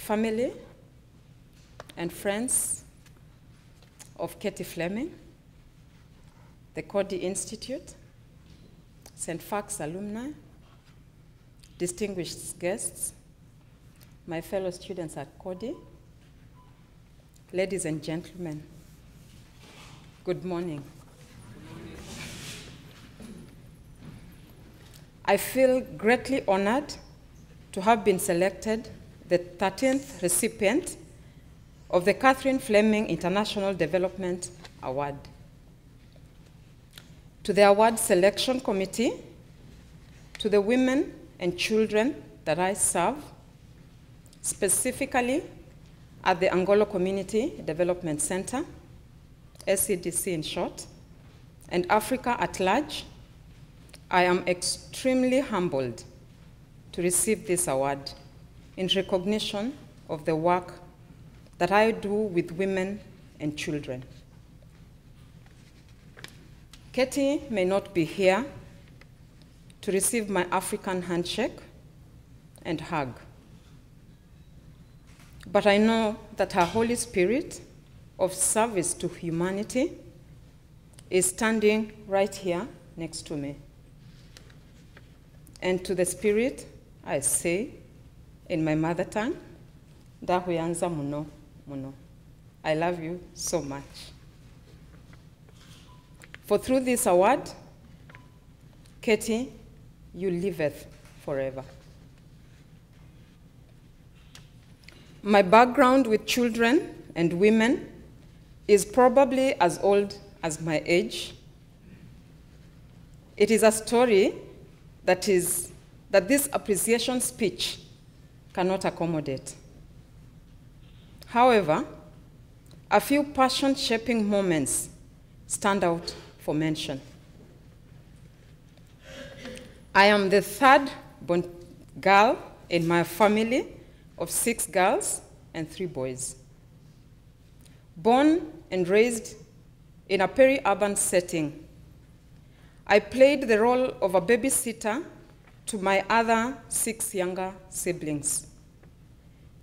family, and friends of Katie Fleming, the Coady Institute, StFX alumni, distinguished guests, my fellow students at Coady, ladies and gentlemen, good morning. I feel greatly honored to have been selected the 13th recipient of the Katherine Fleming International Development Award. To the award selection committee, to the women and children that I serve, specifically at the Angolo Community Development Center, SCDC in short, and Africa at large, I am extremely humbled to receive this award in recognition of the work that I do with women and children. Katie may not be here to receive my African handshake and hug, but I know that her Holy Spirit of service to humanity is standing right here next to me. And to the Spirit, I say in my mother tongue, Ndahuyanza muno muno. I love you so much. For through this award, Katie, you liveth forever. My background with children and women is probably as old as my age. It is a story that is that this appreciation speech cannot accommodate. However, a few passion shaping moments stand out for mention. I am the third born girl in my family of six girls and three boys. Born and raised in a peri urban setting, I played the role of a babysitter to my other six younger siblings.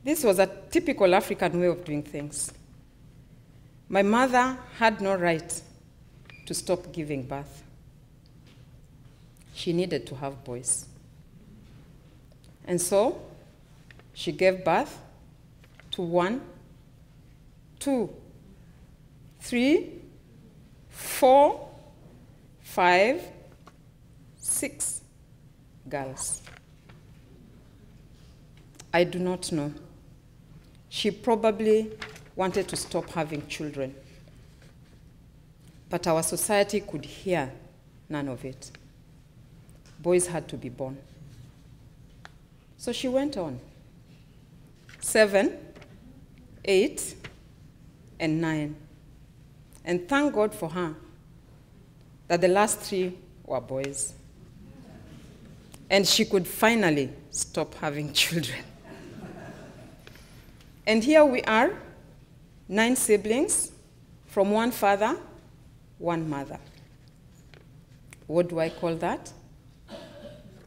This was a typical African way of doing things. My mother had no right to stop giving birth. She needed to have boys. And so she gave birth to one, two, three, four, five, six girls. I do not know. She probably wanted to stop having children. But our society could hear none of it. Boys had to be born. So she went on. Seven, eight, and nine. And thank God for her that the last three were boys. And she could finally stop having children. and here we are, nine siblings from one father, one mother. What do I call that?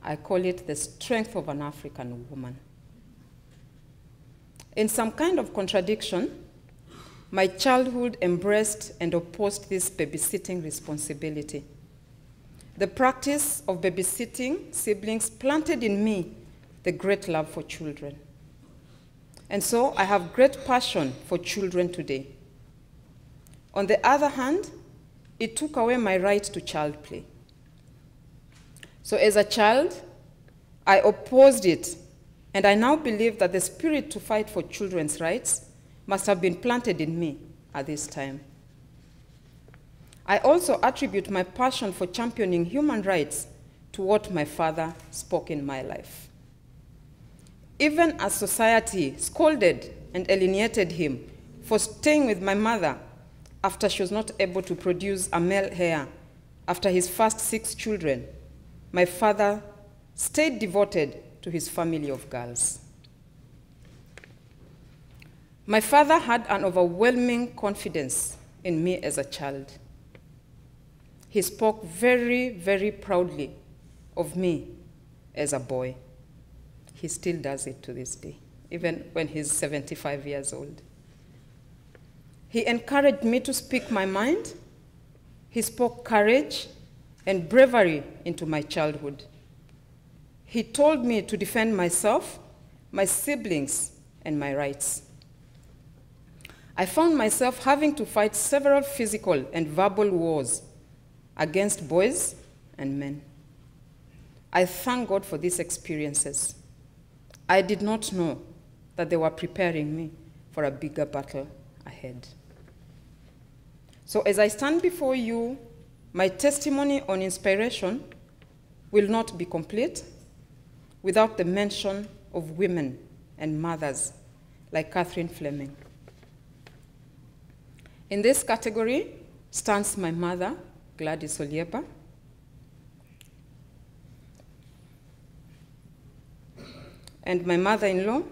I call it the strength of an African woman. In some kind of contradiction, my childhood embraced and opposed this babysitting responsibility. The practice of babysitting siblings planted in me the great love for children. And so I have great passion for children today. On the other hand, it took away my right to child play. So as a child, I opposed it, and I now believe that the spirit to fight for children's rights must have been planted in me at this time. I also attribute my passion for championing human rights to what my father spoke in my life. Even as society scolded and alienated him for staying with my mother after she was not able to produce a male heir after his first six children, my father stayed devoted to his family of girls. My father had an overwhelming confidence in me as a child. He spoke very, very proudly of me as a boy. He still does it to this day, even when he's 75 years old. He encouraged me to speak my mind. He spoke courage and bravery into my childhood. He told me to defend myself, my siblings, and my rights. I found myself having to fight several physical and verbal wars against boys and men. I thank God for these experiences. I did not know that they were preparing me for a bigger battle ahead. So, as I stand before you, my testimony on inspiration will not be complete without the mention of women and mothers like Katherine Fleming. In this category stands my mother, Gladys Olieba, and my mother in law,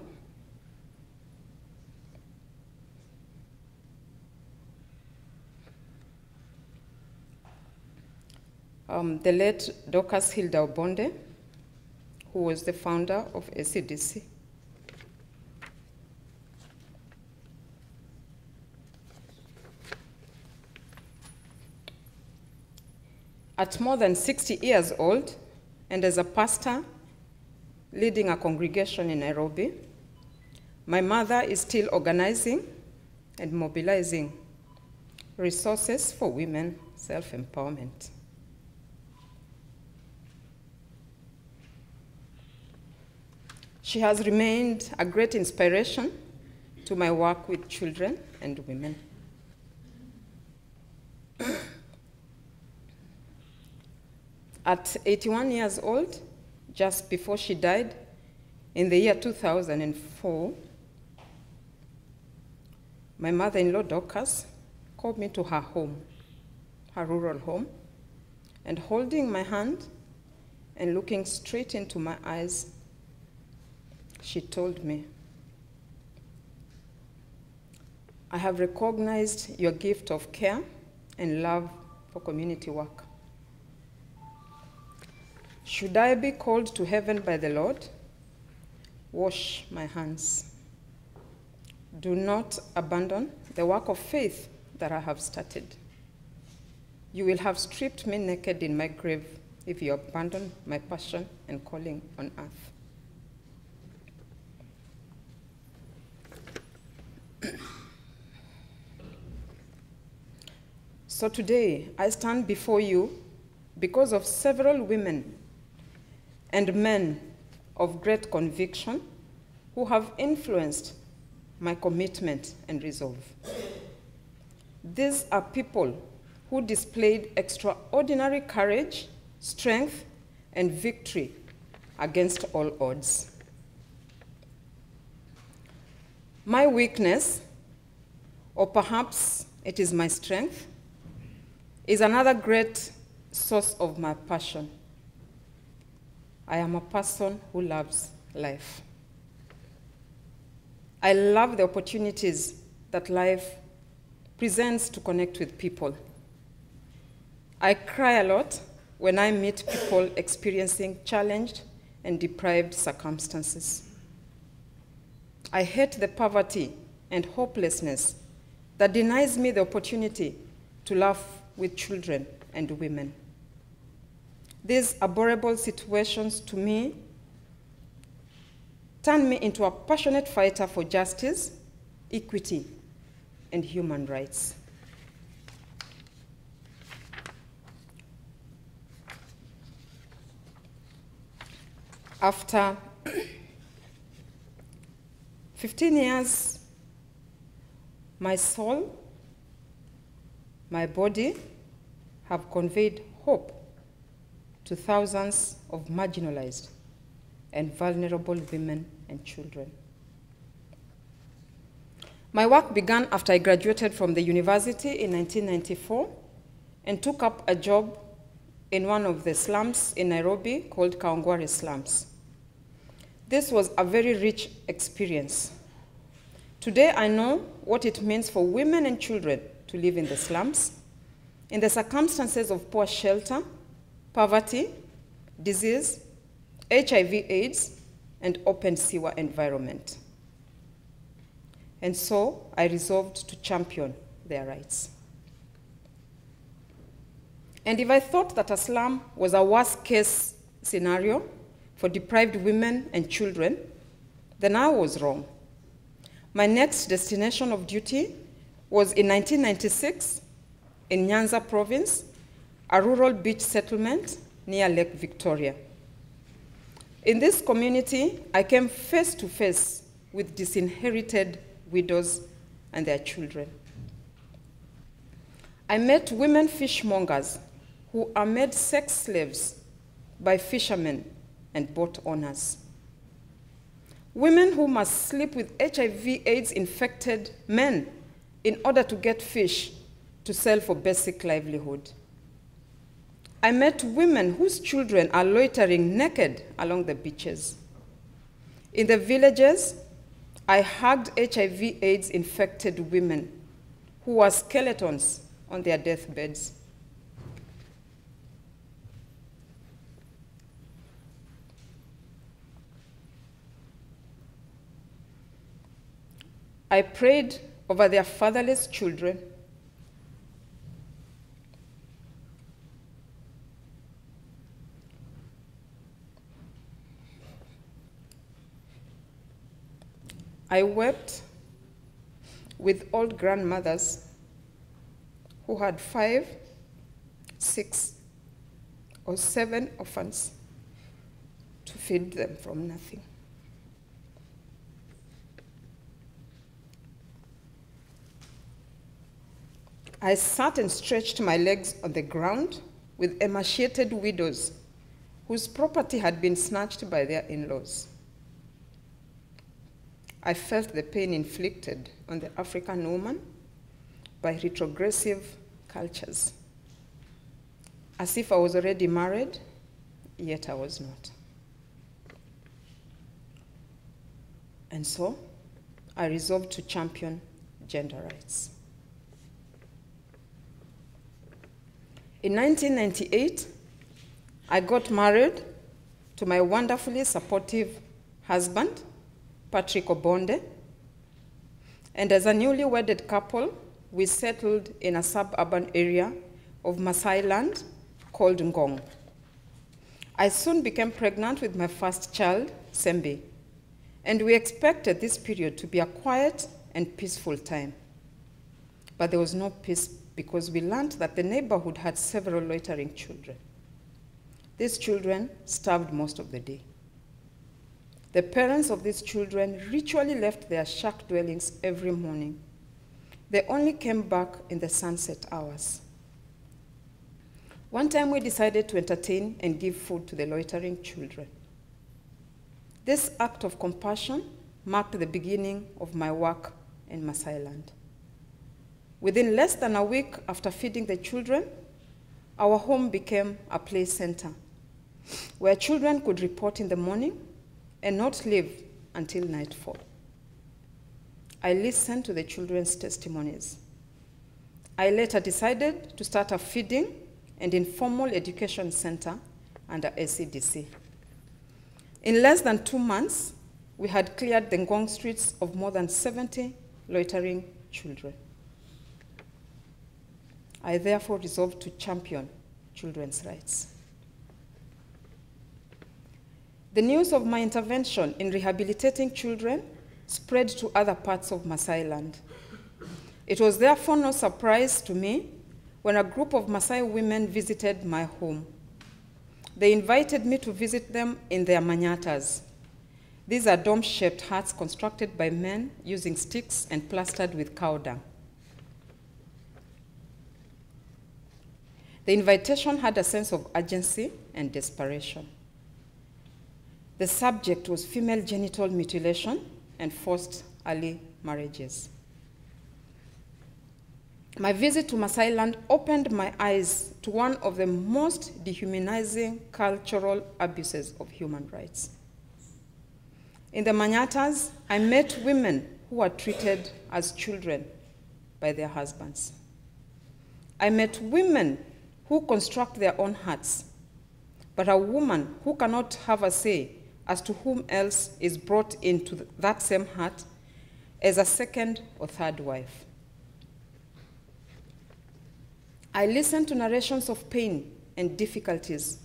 um, the late Dorcas Hilda Obonde, who was the founder of ACDC. At more than 60 years old, and as a pastor leading a congregation in Nairobi, my mother is still organizing and mobilizing resources for women self empowerment. She has remained a great inspiration to my work with children and women. At 81 years old, just before she died, in the year 2004, my mother in law, Dorcas, called me to her home, her rural home, and holding my hand and looking straight into my eyes, she told me, I have recognized your gift of care and love for community work. Should I be called to heaven by the Lord? Wash my hands. Do not abandon the work of faith that I have started. You will have stripped me naked in my grave if you abandon my passion and calling on earth. So today, I stand before you because of several women and men of great conviction who have influenced my commitment and resolve. These are people who displayed extraordinary courage, strength, and victory against all odds. My weakness, or perhaps it is my strength, is another great source of my passion. I am a person who loves life. I love the opportunities that life presents to connect with people. I cry a lot when I meet people experiencing challenged and deprived circumstances. I hate the poverty and hopelessness that denies me the opportunity to laugh with children and women. These abhorrible situations to me turn me into a passionate fighter for justice, equity, and human rights. After 15 years, my soul, my body have conveyed hope to thousands of marginalized and vulnerable women and children. My work began after I graduated from the university in 1994 and took up a job in one of the slums in Nairobi called Kawangware slums. This was a very rich experience. Today I know what it means for women and children to live in the slums, in the circumstances of poor shelter, poverty, disease, HIV AIDS, and open sewer environment. and so I resolved to champion their rights. And if I thought that a slum was a worst case scenario for deprived women and children, then I was wrong. My next destination of duty was in 1996 in Nyanza province, a rural beach settlement near Lake Victoria. In this community, I came face to face with disinherited widows and their children. I met women fishmongers who are made sex slaves by fishermen and boat owners. Women who must sleep with HIV AIDS infected men in order to get fish to sell for basic livelihood. I met women whose children are loitering naked along the beaches. In the villages, I hugged HIV AIDS infected women who were skeletons on their deathbeds. I prayed over their fatherless children. I wept with old grandmothers who had five, six, or seven orphans to feed them from nothing. I sat and stretched my legs on the ground with emaciated widows whose property had been snatched by their in laws. I felt the pain inflicted on the African woman by retrogressive cultures, as if I was already married, yet I was not. And so I resolved to champion gender rights. In 1998, I got married to my wonderfully supportive husband, Patrick Obonde, and as a newly wedded couple, we settled in a suburban area of Maasai land called Ngong. I soon became pregnant with my first child, Sembi, and we expected this period to be a quiet and peaceful time. But there was no peace because we learned that the neighborhood had several loitering children. These children starved most of the day. The parents of these children ritually left their shack dwellings every morning. They only came back in the sunset hours. One time we decided to entertain and give food to the loitering children. This act of compassion marked the beginning of my work in Maasai land. Within less than a week after feeding the children, our home became a play center where children could report in the morning and not leave until nightfall. I listened to the children's testimonies. I later decided to start a feeding and informal education center under SCDC. In less than two months, we had cleared the Ngong streets of more than 70 loitering children. I therefore resolved to champion children's rights. The news of my intervention in rehabilitating children spread to other parts of Maasai land. It was therefore no surprise to me when a group of Maasai women visited my home. They invited me to visit them in their manyatas. These are dome shaped huts constructed by men using sticks and plastered with cow dung. The invitation had a sense of urgency and desperation. The subject was female genital mutilation and forced early marriages. My visit to Maasai land opened my eyes to one of the most dehumanizing cultural abuses of human rights. In the Manyatas, I met women who were treated as children by their husbands. I met women who construct their own huts, but a woman who cannot have a say as to whom else is brought into that same hut as a second or third wife. I listened to narrations of pain and difficulties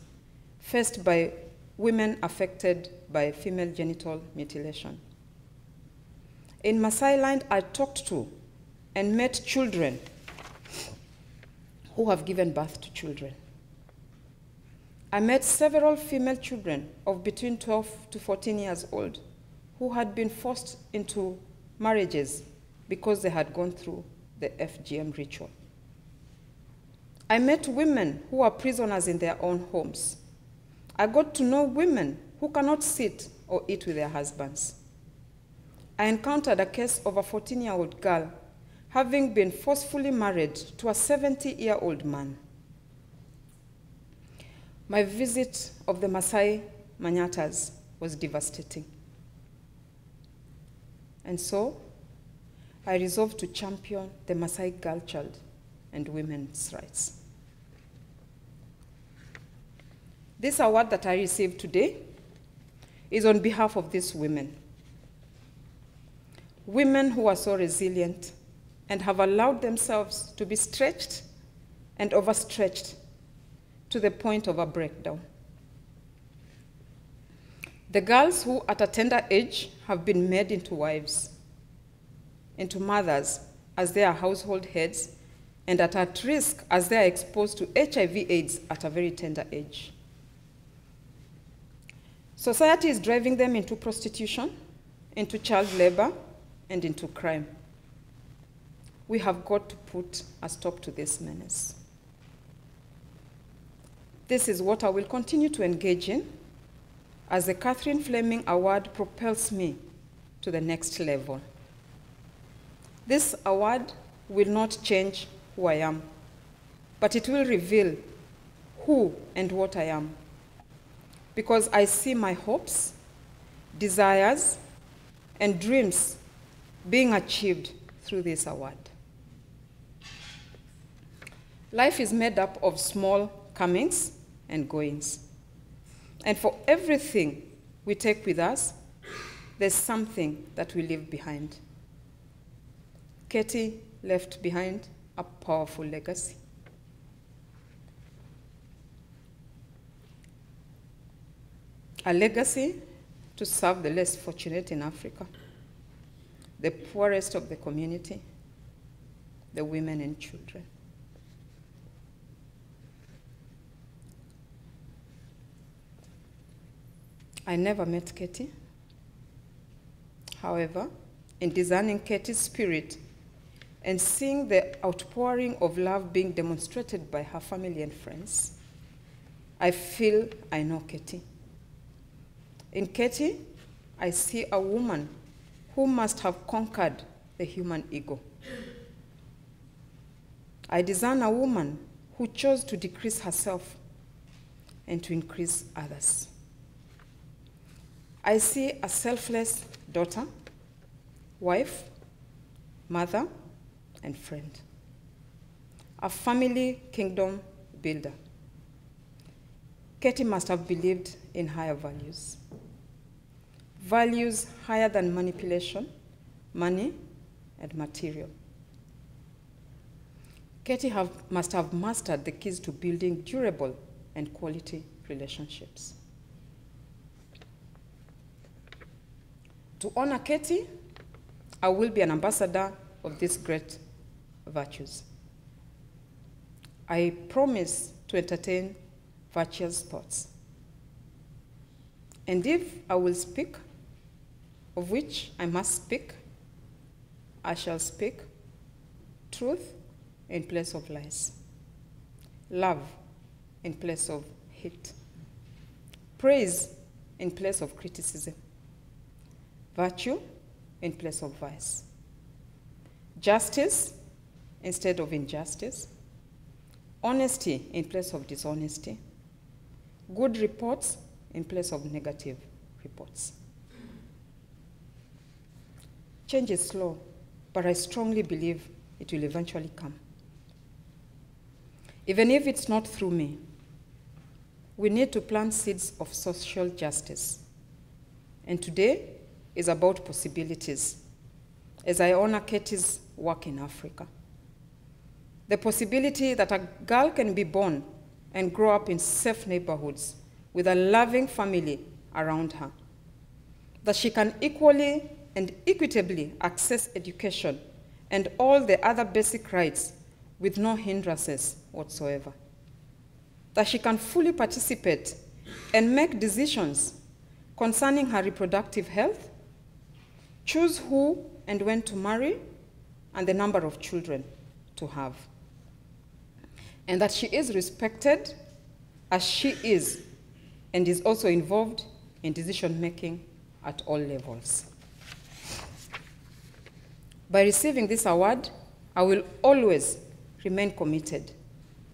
faced by women affected by female genital mutilation. In Masai land, I talked to and met children who have given birth to children. I met several female children of between 12 to 14 years old who had been forced into marriages because they had gone through the FGM ritual. I met women who are prisoners in their own homes. I got to know women who cannot sit or eat with their husbands. I encountered a case of a 14 year old girl having been forcefully married to a 70 year old man. My visit of the Maasai Manyatas was devastating. And so, I resolved to champion the Maasai girl child and women's rights. This award that I received today is on behalf of these women. Women who are so resilient and have allowed themselves to be stretched and overstretched to the point of a breakdown. The girls who, at a tender age, have been made into wives, into mothers, as they are household heads, and at, at risk as they are exposed to HIV/AIDS at a very tender age. Society is driving them into prostitution, into child labor, and into crime. We have got to put a stop to this menace. This is what I will continue to engage in as the Katherine Fleming Award propels me to the next level. This award will not change who I am, but it will reveal who and what I am because I see my hopes, desires, and dreams being achieved through this award. Life is made up of small comings and goings. And for everything we take with us, there's something that we leave behind. Katie left behind a powerful legacy. a legacy to serve the less fortunate in Africa, the poorest of the community, the women and children. I never met Katie. However, in discerning Katie's spirit and seeing the outpouring of love being demonstrated by her family and friends, I feel I know Katie. In Katie, I see a woman who must have conquered the human ego. I discern a woman who chose to decrease herself and to increase others. I see a selfless daughter, wife, mother, and friend. A family kingdom builder. Katie must have believed in higher values values higher than manipulation, money, and material. Katie have, must have mastered the keys to building durable and quality relationships. To honor Katie, I will be an ambassador of these great virtues. I promise to entertain virtuous thoughts. And if I will speak, of which I must speak, I shall speak truth in place of lies, love in place of hate, praise in place of criticism, virtue in place of vice, justice instead of injustice, honesty in place of dishonesty, good reports in place of negative reports. Change is slow, but I strongly believe it will eventually come. Even if it's not through me, we need to plant seeds of social justice. And today is about possibilities. as I honor Katie's work in Africa. The possibility that a girl can be born and grow up in safe neighborhoods with a loving family around her. That she can equally and equitably access education and all the other basic rights with no hindrances whatsoever. That she can fully participate and make decisions concerning her reproductive health, choose who and when to marry, and the number of children to have. And that she is respected as she is and is also involved in decision making at all levels. By receiving this award, I will always remain committed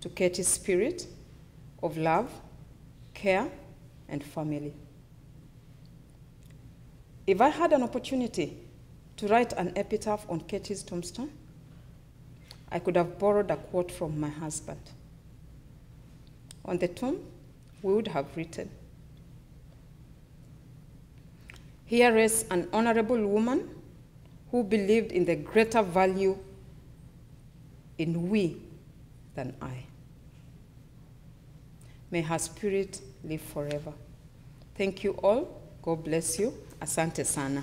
to Katie's spirit of love, care, and family. If I had an opportunity to write an epitaph on Katie's tombstone, I could have borrowed a quote from my husband. On the tomb, we would have written, Here is an honorable woman who believed in the greater value in we than I. May her spirit live forever. Thank you all. God bless you. Asante sana.